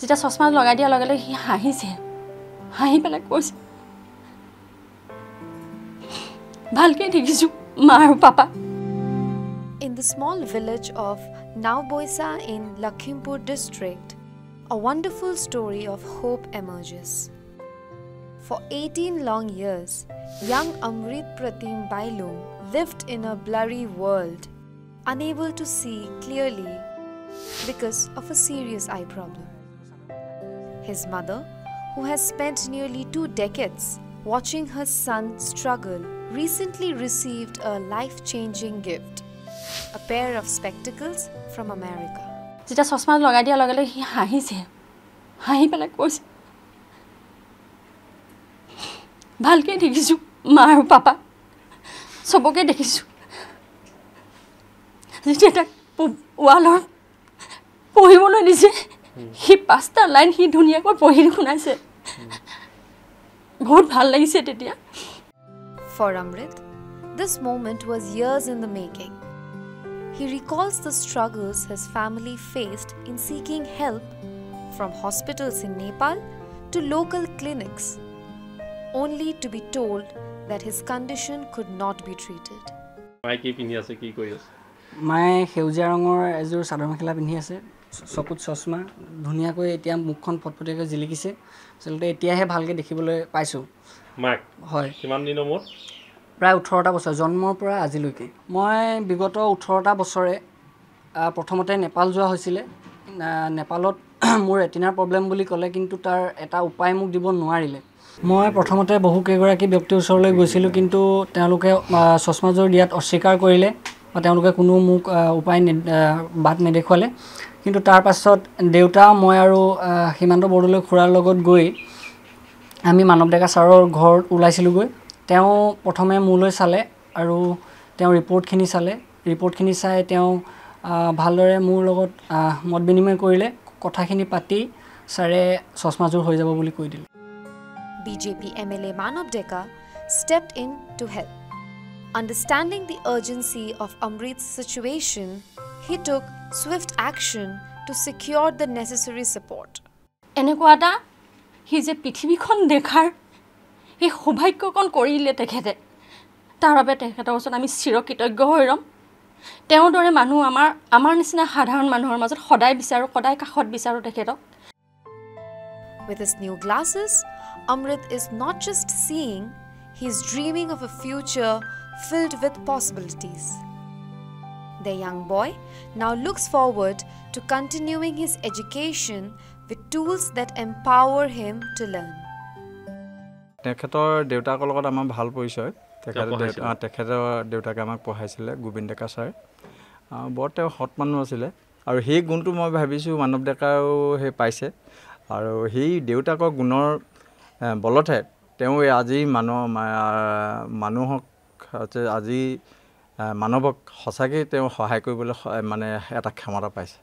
যেতিয়া চশমা লগাই দিয়াৰ লগে লগে সি হাঁহিছে হাঁহি পেলাই কৈছে ভালকৈ দেখিছোঁ মা আৰু papa In the small village of Nauboisa in Lakhimpur district, a wonderful story of hope emerges. For 18 long years, young Amrit Pratim Bailung lived in a blurry world, unable to see clearly because of a serious eye problem. His mother, who has spent nearly two decades watching her son struggle, recently received a life changing gift a pair of spectacles from America. ভালকৈ দেখিছোঁ মা আৰু papa চবকে দেখিছোঁ যেতিয়া তাক ৱালৰ পঢ়িবলৈ দিছে সি পাঁচটা লাইন সি ধুনীয়াকৈ পঢ়ি শুনাইছে বহুত ভাল লাগিছে তেতিয়া For Amrit, this moment was years in the making. He recalls the struggles his family faced in seeking help from hospitals in Nepal to local clinics, only to be told that his condition could not be treated. মায়ে সেউজীয়া ৰঙৰ এযোৰ চাদৰ মেখেলা পিন্ধি আছে চকুত চশমা ধুনীয়াকৈ এতিয়া মুখখন ফটফটীয়াকৈ জিলিকিছে আচলতে এতিয়াহে ভালকৈ দেখিবলৈ পাইছোঁ। মাক? হয়। কিমান দিনৰ মূৰত? প্ৰায় ওঠৰটা বছৰ জন্মৰ পৰা আজিলৈকে। মই বিগত ওঠৰটা বছৰে প্ৰথমতে নেপাল যোৱা হৈছিলে। নেপালত মোৰ ৰেটিনাৰ প্ৰব্লেম বুলি ক'লে কিন্তু তাৰ এটা উপায় মোক দিব নোৱাৰিলে। মই প্ৰথমতে বহুকেইগৰাকী ব্যক্তিৰ ওচৰলৈ গৈছিলোঁ কিন্তু তেওঁলোকে চশমাযোৰ দিয়াত অস্বীকাৰ কৰিলে। বা তেওঁলোকে কোনো মোক উপায় বাট নেদেখুৱালে। কিন্তু তাৰ পাছত দেউতা মই আৰু সীমান্ত বৰদলৈ খুৰাৰ লগত গৈ আমি মানৱ ডেকা ছাৰৰ ঘৰত ওলাইছিলোঁগৈ। তেওঁ প্ৰথমে মোলৈ চালে আৰু তেওঁ ৰিপৰ্টখিনি চালে। ৰিপৰ্টখিনি চাই তেওঁ ভালদৰে মোৰ লগত মত বিনিময় কৰিলে। কথাখিনি পাতি ছাৰে চশমাযোৰ হৈ যাব বুলি কৈ দিলে। BJP MLA Manav Deka stepped in to help. Understanding the urgency of Amrit's situation, he took swift action to secure the necessary support. এনেকুৱা এটা সি যে পৃথিৱীখন দেখাৰ সেই সৌভাগ্যকণ কৰিলে তেখেতে তাৰ বাবে তেখেতৰ ওচৰত আমি চিৰকৃতজ্ঞ হৈ ৰ'ম তেওঁৰ দৰে মানুহ আমাৰ আমাৰ নিচিনা সাধাৰণ মানুহৰ মাজত সদায় বিচাৰোঁ সদায় কাষত বিচাৰোঁ তেখেতক With his new glasses, Amrit is not just seeing, he's dreaming of a future filled with possibilities. The young boy now looks forward to continuing his education with tools that empower him to learn. তেখেতৰ দেউতাকৰ লগত আমাৰ ভাল পৰিচয়। তেখেতে তেখেতৰ দেউতাকে আমাক পঢ়াইছিলে গোবিন্দ ডেকা ছাৰে। বৰ তেওঁ সৎ মানুহ আছিলে। আৰু সেই গুণটো মই ভাবিছোঁ মানৱ ডেকাও সেই পাইছে। আৰু সেই দেউতাকৰ গুণৰ বলতহে তেওঁ আজি মানুহ মানুহক আজি মানৱক সঁচাকেই তেওঁ সহায় কৰিবলৈ মানে এটা ক্ষমতা পাইছে।